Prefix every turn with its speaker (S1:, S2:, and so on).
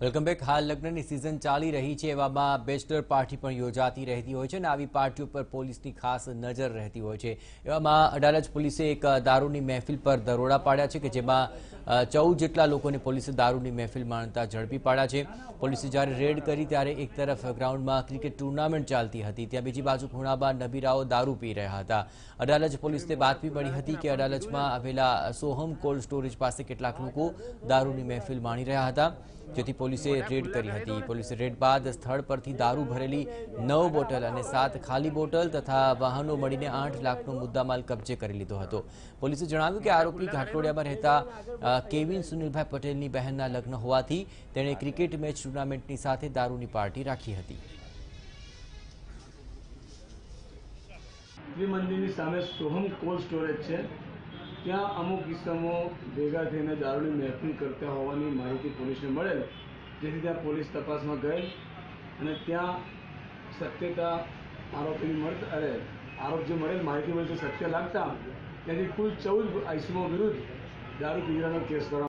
S1: Welcome back. હાલ લગ્નની season ચાલી રહી છે એવામાં બેચલર પાર્ટી પણ યોજાતી રહેતી હોય છે અને આવી પાર્ટી ઉપર પોલીસની ખાસ નજર રહેતી હોય છે. એવામાં અડાલજ પોલીસે એક દારૂની મહેફિલ પર દરોડા પાડ્યા છે કે જેમાં ચૌદ જેટલા લોકોને પોલીસે દારૂની મહેફિલ માણતા ઝડપી પાડ્યા છે. પોલીસે જ્યારે રેડ કરી ત્યારે એક તરફ ગ્રાઉન્ડમાં ક્રિકેટ ટુર્નામેન્ટ ચાલતી હતી. ત્યાં બીજી બાજુ ખૂણામાં નબીરાઓ દારૂ પી રહ્યા હતા. અડાલજ પોલીસને બાતમી મળી હતી કે અડાલજમાં આવેલા સોહમ કોલ્ડ સ્ટોરેજ પાસે કેટલાક લોકો દારૂની મહેફિલ માણી રહ્યા હતા. જેથી પોલીસે રેડ કરી હતી. પોલીસે રેડ બાદ સ્થળ પરથી દારૂ ભરેલી નવ બોટલ અને સાત ખાલી બોટલ તથા વાહનો મળીને આઠ લાખનો મુદ્દામાલ કબજે કરી લીધો હતો. પોલીસે જણાવ્યું કે આરોપી ઘાટલોડિયામાં રહેતા કેવિન સુનિલભાઈ પટેલની બહેનના લગ્ન હોવાથી તેણે ક્રિકેટ મેચ ટુર્નામેન્ટની સાથે દારૂની પાર્ટી રાખી હતી.
S2: ત્રિમંદિરની સામે સોહમ કોલ્ડ સ્ટોરેજ છે. ત્યાં અમુક કિસ્સામો ભેગા થઈને દારૂની મહેફિલ કરતા હોવાની માહિતી પોલીસને મળેલ. જેથી ત્યાં પોલીસ તપાસમાં ગયેલ અને ત્યાં સત્યતા આરોપીની મળતા અરે, આરોપ જે મળેલ માહિતી મળે સત્ય લાગતા, ત્યાંથી કુલ ચૌદ આઈસીમો વિરુદ્ધ દારૂ પીવાનો કેસ કરવામાં